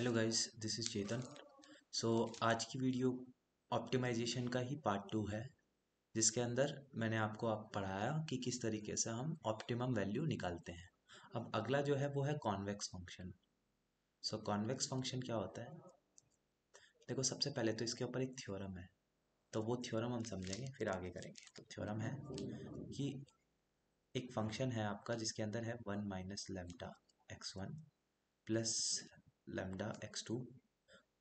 Hello guys this is Chetan so आज की video optimisation का ही पार्ट टू है, जिसके अंदर मैंने आपको आप पढ़ाया कि किस तरीके से हम ऑप्टिमम वैल्यू निकालते हैं। अब अगला जो है, वो है convex function so convex function क्या होता है? देखो, सबसे पहले तो इसके ऊपर एक थ्योरम है। तो वो थ्योरम हम समझेंगे, फिर आगे करेंगे। तो थ्योरम है कि एक फ़ंक्शन है आपका, जिसके अंदर है one minus lambda x one plus lambda x two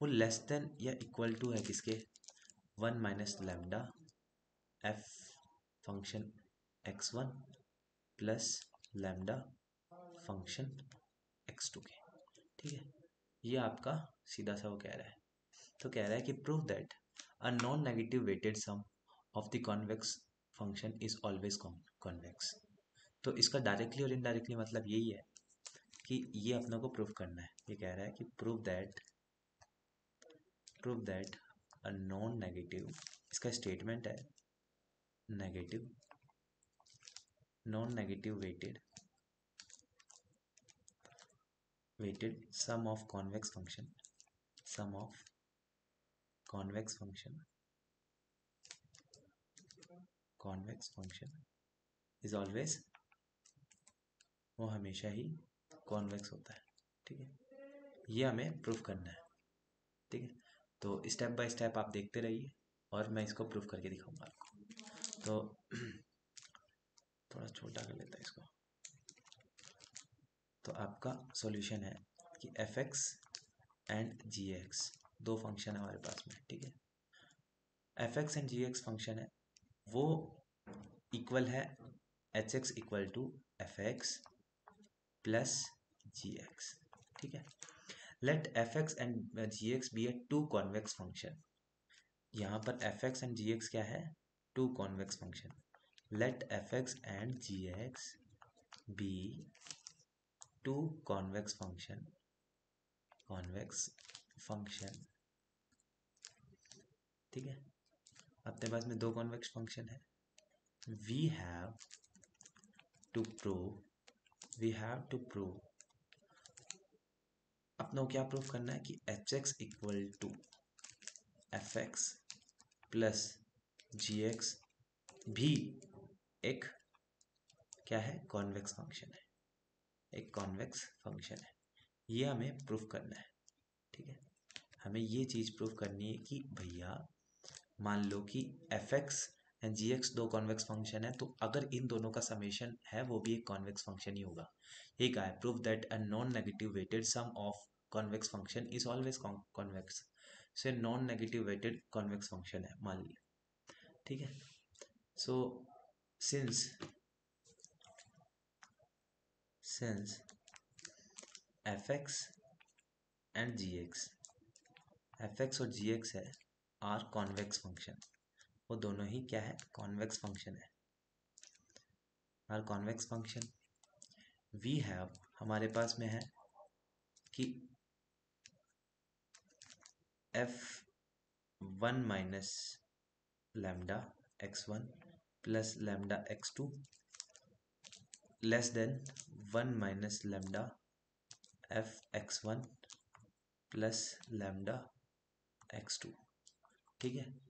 वो लेस देन या इक्वल टू है किसके? One minus lambda f function x one plus lambda function x two के। ठीक है? ये आपका सीधा सा वो कह रहा है। तो कह रहा है कि prove that a non negative weighted sum of the convex function is always convex तो इसका डायरेक्टली और इनडायरेक्टली मतलब यही है। कि ये अपनों को प्रूव करना है। ये कह रहा है कि prove that prove that a non negative इसका स्टेटमेंट है negative non negative weighted weighted sum of convex function sum of convex function convex function is always वो हमेशा ही कॉन्वेक्स होता है, ठीक है? ये हमें प्रूफ करना है, ठीक है? तो स्टेप बाय स्टेप आप देखते रहिए और मैं इसको प्रूफ करके दिखाऊँगा आपको। तो थोड़ा छोटा कर लेता है इसको। तो आपका सॉल्यूशन है कि f x and g x दो फ़ंक्शन है हमारे पास में, ठीक है? F x and g x function है, वो इक्वल है h x equal to f x plus g x ठीक है? Let f x and g x be a two convex function यहाँ पर f x and g x क्या है? Two convex function let f x and g x be two convex function convex function ठीक है? अपने पास में दो कॉन्वेक्स फ़ंक्शन है। We have to prove we have to prove अपनों क्या प्रूव करना है कि h x equal to f x plus g x भी एक क्या है? कॉन्वेक्स फ़ंक्शन है। एक कॉन्वेक्स फ़ंक्शन है। ये हमें प्रूफ करना है। ठीक है? हमें ये चीज़ प्रूफ करनी है कि भैया मान लो कि f x and g x दो कॉन्वेक्स फ़ंक्शन है तो अगर इन दोनों का समेशन है, वो भी एक कॉन्वेक्स फ़ंक्शन ही होगा। ये कहा है proof that a non negative weighted sum of convex function is always convex से non negative weighted convex function है, मान लिया ठीक है? So since since f x and g x f x और जी एक्स है आर कॉन्वेक्स फ़ंक्शन वो दोनों ही क्या है? कॉन्वेक्स फ़ंक्शन है। Are convex function we have हमारे पास में है कि f one minus lambda x one plus lambda x two less than one minus lambda f x one plus lambda x two ठीक है?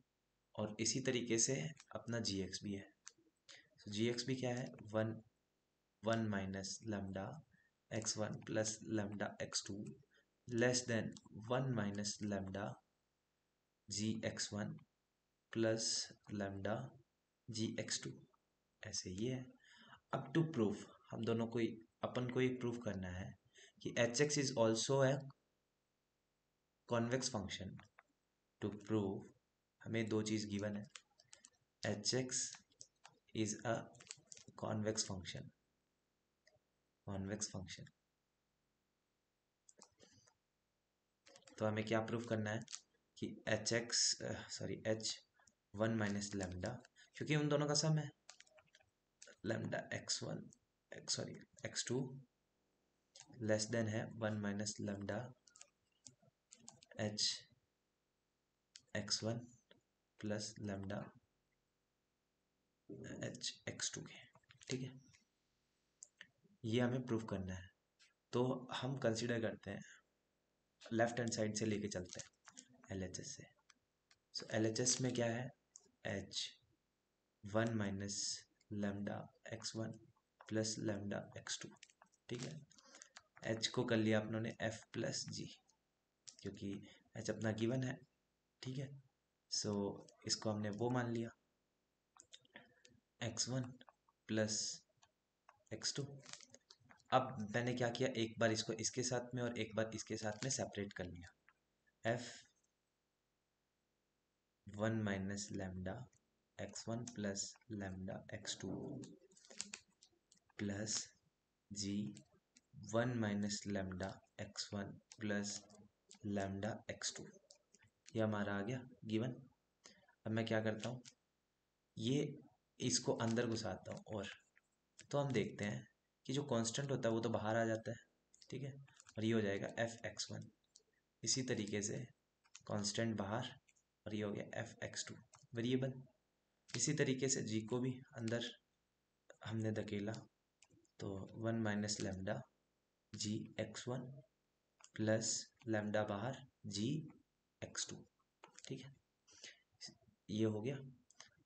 और इसी तरीके से अपना जी एक्स भी है। तो जी एक्स भी क्या है? One one minus lambda x one plus lambda x two less than one minus lambda g x one plus lambda g x two. ऐसे ही है। अब टू प्रूफ हम दोनों को अपन को एक प्रूफ करना है कि h x is also a convex function to prove हमें दो चीज़ गिवन है। H x is a convex function convex function तो हमें क्या प्रूव करना है कि h x sorry h one minus lambda क्योंकि उन दोनों का सम है। Lambda x one x sorry x two less than है one minus lambda h x one plus lambda h x two के, ठीक है? ये हमें प्रूफ करना है। तो हम कंसिडर करते हैं लेफ़्ट हैंड साइड से लेके चलते हैं एल एच एस से। सो एल एच एस में क्या है? H one minus lambda x one plus lambda x two ठीक है? एच को कर लिया अपनों ने एफ़ प्लस जी क्योंकि एच अपना गिवन है, ठीक है? सो so, इसको हमने वो मान लिया। X one plus x two अब मैंने क्या किया? एक बार इसको इसके साथ में और एक बार इसके साथ में सेपरेट कर लिया। F one minus lambda x one plus lambda x two plus g one minus lambda x one plus lambda x two ये हमारा आ गया गिवन अब मैं क्या करता हूँ? ये इसको अंदर घुसाता हूँ और तो हम देखते हैं कि जो कांस्टेंट होता है वो तो बाहर आ जाता है, ठीक है? और ये हो जाएगा एफ़ एक्स वन इसी तरीके से कांस्टेंट बाहर और ये हो गया एफ़ एक्स टू वेरिएबल इसी तरीके से जी को भी अंदर हमने धकेला तो one minus lambda g x one plus lambda बाहर जी एक्स टू ठीक है? ये हो गया।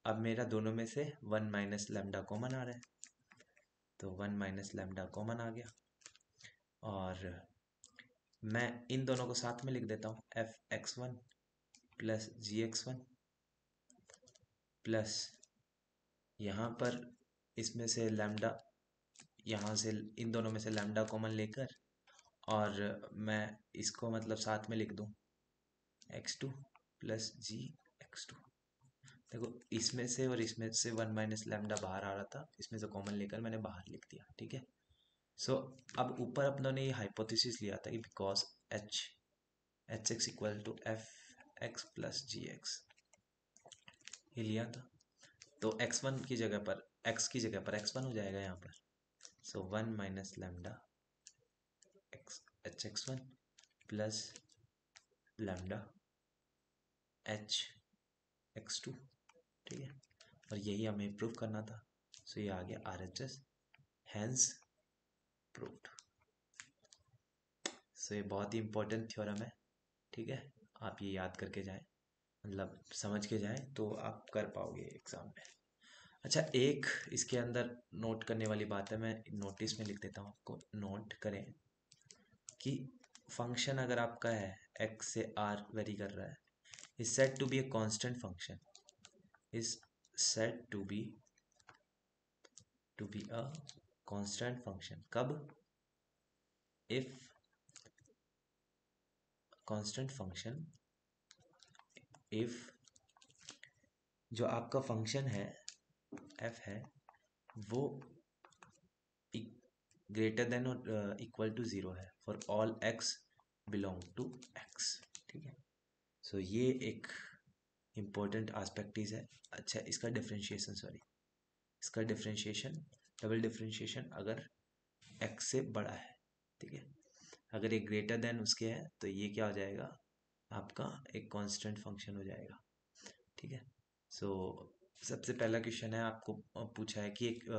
अब मेरा दोनों में से वन माइनस लेमडा कॉमन आ रहा है। तो वन माइनस लेमडा कॉमन आ गया। और मैं इन दोनों को साथ में लिख देता हूँ। F x one plus g x one plus यहाँ पर इसमें से लेमडा यहाँ से इन दोनों में से लेमडा कॉमन लेकर और मैं इसको मतलब साथ में लिख दूँ। X two plus g x two देखो इसमें से और इसमें से वन माइनस लेमडा बाहर आ रहा था इसमें से कॉमन लेकर मैंने बाहर लिख दिया ठीक है? सो so, अब ऊपर अपनों ने ये हाइपोथेसिस लिया था कि because h h x equal to f x plus g x ये लिया था। तो एक्स वन की जगह पर एक्स की जगह पर एक्स वन हो जाएगा यहाँ पर। So one minus lambda x h x one plus lambda h x two ठीक है? और यही हमें प्रूव करना था। सो ये आ गया R H S hence proof so ये बहुत ही इंपॉर्टेंट थ्योरम है, ठीक है? आप ये याद करके जाएँ। मतलब समझ के जाएँ तो आप कर पाओगे एग्ज़ाम में। अच्छा एक इसके अंदर नोट करने वाली बात है, मैं नोटिस में लिख देता हूँ आपको। नोट करें कि फ़ंक्शन अगर आपका है एक्स से आर वेरी कर रहा है is set to be a constant function is set to be to be a constant function कब? इफ़ कांस्टेंट फ़ंक्शन इफ़ जो आपका फ़ंक्शन है एफ़ है, वो ग्रेटर देन और इक्वल टू ज़ीरो है for all X belong to X ठीक है? सो ये एक इम्पोर्टेंट आस्पेक्टिज है। अच्छा इसका डिफ्रेंशिएशन सॉरी इसका डिफ्रेंशिएशन डबल डिफ्रेंशिएशन अगर एक्स से बड़ा है ठीक है? अगर ये ग्रेटर देन उसके है तो ये क्या हो जाएगा? आपका एक कांस्टेंट फ़ंक्शन हो जाएगा ठीक है? सो so, सबसे पहला क्वेश्चन है आपको पूछा है कि एक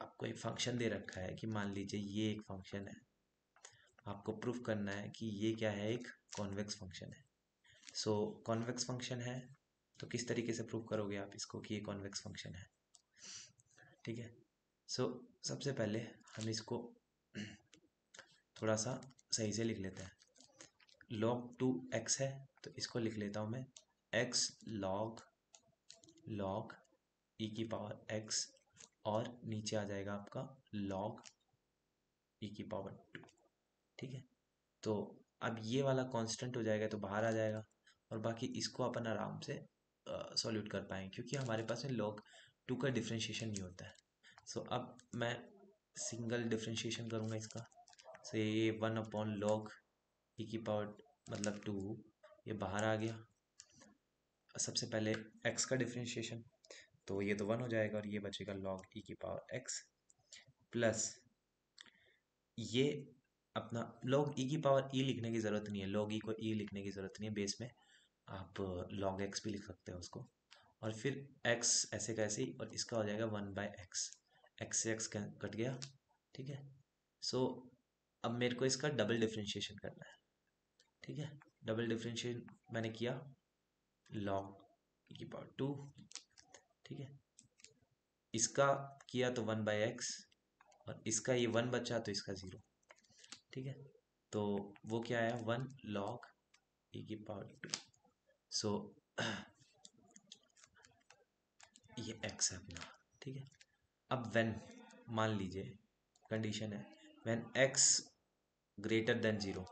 आपको एक फ़ंक्शन दे रखा है कि मान लीजिए ये एक फ़ंक्शन है। आपको प्रूफ करना है कि ये क्या है? एक कॉन्वेक्स फ़ंक्शन है। सो कॉन्वेक्स फ़ंक्शन है तो किस तरीके से प्रूव करोगे आप इसको कि ये कॉन्वेक्स फ़ंक्शन है? ठीक है? सो so, सबसे पहले हम इसको थोड़ा सा सही से लिख लेते हैं। लॉग टू एक्स है तो इसको लिख लेता हूँ मैं। एक्स लॉग लॉग ई की पावर एक्स और नीचे आ जाएगा आपका लॉग ई की पावर टू ठीक है? तो अब ये वाला कांस्टेंट हो जाएगा तो बाहर आ जाएगा और बाकी इसको अपन आराम से सॉल्यूट कर पाएँगे क्योंकि हमारे पास में लॉग टू का डिफ्रेंशिएशन नहीं होता है। सो अब मैं सिंगल डिफ्रेंशिएशन करूँगा इसका। सो ये वन अपॉन लॉग ई की पावर मतलब टू ये बाहर आ गया। सबसे पहले एक्स का डिफ्रेंशिएशन तो ये तो वन हो जाएगा और ये बचेगा लॉग ई की पावर एक्स प्लस ये अपना लॉग ई की पावर ई लिखने की ज़रूरत नहीं है। लॉग ई को ई लिखने की ज़रूरत नहीं है बेस में। आप लॉग एक्स भी लिख सकते हो उसको। और फिर एक्स ऐसे कैसे ही, और इसका हो जाएगा वन बाय एक्स एक्स से एक्स कट गया। ठीक है? सो अब मेरे को इसका डबल डिफ्रेंशिएशन करना है। ठीक है? डबल डिफ्रेंशिएशन मैंने किया। लॉग ई की पावर टू ठीक है? इसका किया तो वन बाई एक्स और इसका ये वन बचा तो इसका ज़ीरो ठीक है? तो वो क्या आया? वन लॉग ई की पावर टू सो ये एक्स है अपना, ठीक है? अब वेन मान लीजिए कंडीशन है। When X greater than zero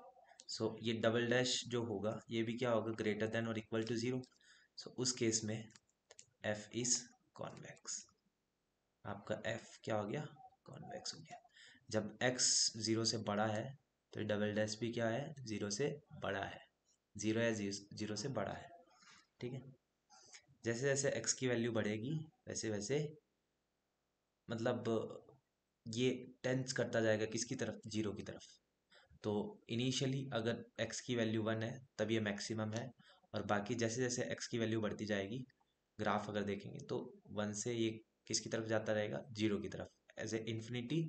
so ये डबल डैश जो होगा, ये भी क्या होगा? ग्रेटर देन और इक्वल टू ज़ीरो सो उस केस में एफ़ इज़ कॉन्वेक्स आपका एफ़ क्या हो गया? कॉन्वेक्स हो गया। जब एक्स ज़ीरो से बड़ा है तो डबल डैश भी क्या है? ज़ीरो से बड़ा है। ज़ीरो या ज़ीरो से बड़ा है। ठीक है? जैसे जैसे एक्स की वैल्यू बढ़ेगी, वैसे वैसे मतलब ये टेंस करता जाएगा किसकी तरफ़? ज़ीरो की तरफ़। तो इनिशियली अगर एक्स की वैल्यू वन है, तब ये मैक्सिमम है। और बाकी जैसे जैसे एक्स की वैल्यू बढ़ती जाएगी ग्राफ अगर देखेंगे तो वन से ये किसकी तरफ़ जाता रहेगा? ज़ीरो की तरफ़। As a infinity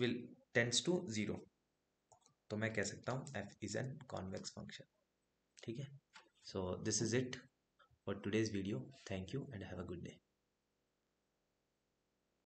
will tends to zero तो मैं कह सकता हूँ F is an convex function ठीक है so this is it for today's video thank you and have a good day